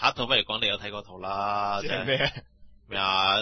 下一套不如講你有睇嗰套啦，咩？咩啊？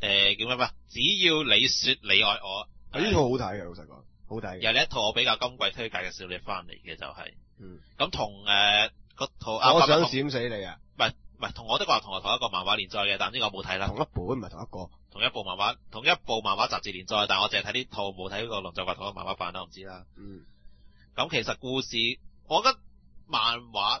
誒叫咩咩？只要你說你愛我，啊呢套好睇嘅，老實講，好睇嘅。有呢一套我比較今季推介嘅少女翻嚟嘅就係、嗯，咁同誒嗰套啊，我想同閃死你啊！唔係唔係同我的話同我同一個漫畫連載嘅，但呢個我冇睇啦。同一本唔係同一個。同一部漫畫同一部漫畫雜誌連載，但我淨係睇呢套冇睇呢個龍就怪同一個漫畫版啦，我唔知啦。嗯，咁其實故事，我覺得漫畫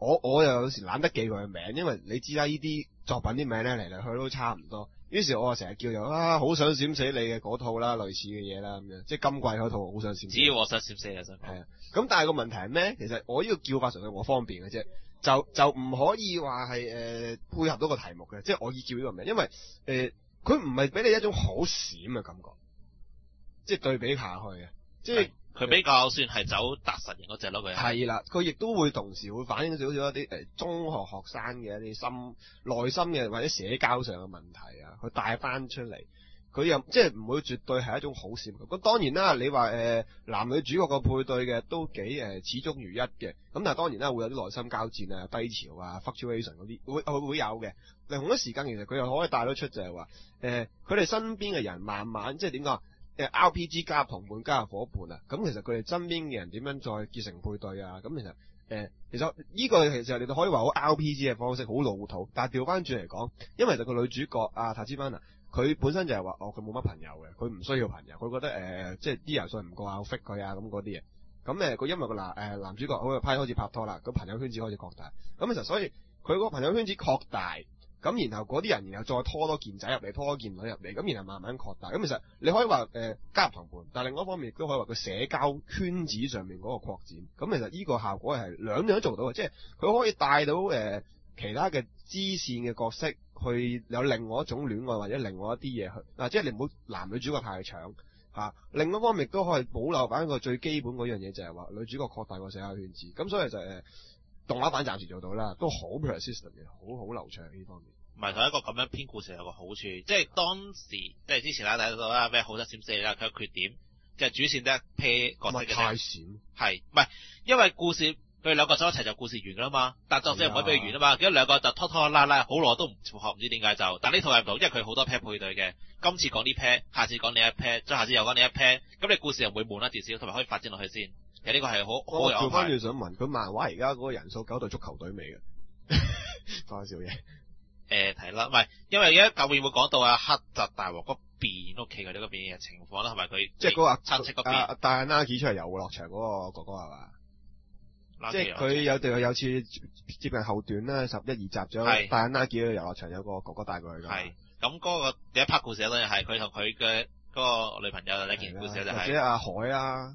我我又有時懶得記佢嘅名，因為你知啦，呢啲作品啲名咧嚟嚟去去都差唔多。於是我就成日叫做啊，好想閃死你嘅嗰套啦，類似嘅嘢啦咁樣，即係今季嗰套好想閃死你。只要我想閃死你想講係啊，咁但係個問題係咩？其實我呢個叫法純粹我方便嘅啫，就就唔可以話係誒配合到個題目嘅，即係我要叫呢個名，因為誒佢唔係俾你一種好閃嘅感覺，即係對比下去嘅，即係。佢比較算係走達實型嗰只咯，佢係啦，佢亦都會同時會反映少少一啲誒中學學生嘅一啲心內心嘅或者社交上嘅問題啊，佢帶翻出嚟，佢又即係唔會絕對係一種好閃。咁當然啦，你話誒、呃男女主角個配對嘅都幾誒、呃、始終如一嘅，咁但係當然啦會有啲內心交戰啊、低潮啊、fluctuation 嗰啲會會會有嘅。另同一時間其實佢又可以帶到出就係話誒佢哋身邊嘅人慢慢即係點講 RPG 加同伴加入伙伴啊，咁其實佢哋身邊嘅人點樣再結成配對啊？咁其實誒、呃其實呢個其實你哋可以話好 RPG 嘅方式，好老土。但係調翻轉嚟講，因為就個女主角啊塔之班啊，佢本身就係話哦，佢冇乜朋友嘅，佢唔需要朋友，佢覺得誒、呃即係啲人信唔過啊，我 fit 佢啊咁嗰啲嘢。咁誒佢因為個男誒男主角好嘅派開始拍拖啦，個朋友圈子開始擴大，咁其實所以佢個朋友圈子擴大。咁然後嗰啲人，然後再拖多件仔入嚟，拖多件女入嚟，咁然後慢慢擴大。咁其實你可以話誒、加入同伴，但另外一方面亦都可以話佢社交圈子上面嗰個擴展。咁其實呢個效果係兩樣都做到嘅，即係佢可以帶到誒、其他嘅支線嘅角色去有另外一種戀愛或者另外一啲嘢去嗱，即係你唔好男女主角太搶嚇、另一方面亦都可以保留翻一個最基本嗰樣嘢，就係話女主角擴大個社交圈子。咁所以就誒、動畫版暫時做到啦，都好 persistent 嘅，好好流暢呢方面。唔係同一個咁樣編故事有個好處，即係當時即係之前啦睇到啦咩好得閃四啦，佢有缺點，即係主線得一 pair 角色嘅啫，太閃。係唔係？因為故事佢哋兩個走一齊就故事完噶啦嘛，但作者唔可以俾佢完啊嘛，咁兩個就拖拖拉拉好耐都唔符合，唔知點解就，但呢套係唔同，因為佢好多 pair 配對嘅，今次講呢 pair，下次講另一 pair，再下次又講另一 pair，咁你故事又唔會悶啦至少，同埋可以發展落去先。其實呢個係好好我調翻有安排。轉想問，佢漫畫而家嗰個人數搞到足球隊未嘅？講笑嘢。誒睇啦，唔係因為而家舊面會講到啊黑澤大王嗰邊屋企佢哋嗰邊嘅情況啦，同埋佢即係嗰個親戚嗰邊啊，戴安娜企出嚟遊樂場嗰個哥哥係嘛？即係拉基啊佢有對有次接近後段啦，十一二集咗，係戴安娜企去遊樂場有個哥哥帶過去㗎。係咁嗰個第一 part 故事當然係佢同佢嘅嗰個女朋友呢件故事就係或者阿海啦，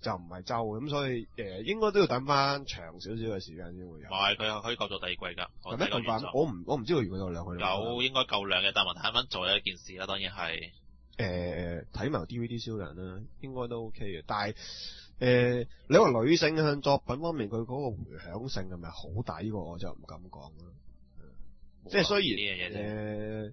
就唔係周嘅，咁所以誒、呃、應該都要等翻長少少嘅時間先會有唔。係佢可以夠做第二季㗎，我係咩？佢版睇過原作我唔我唔知道如果有兩佢有應該夠量嘅，但問題係蚊做嘅一件事啦，當然係誒睇埋 DVD 銷量啦，應該都 OK 嘅。但係誒、呃你話女性向作品方面，佢嗰個迴響性係咪好大？呢個我就唔敢講啦。即係雖呢樣嘢啫，然誒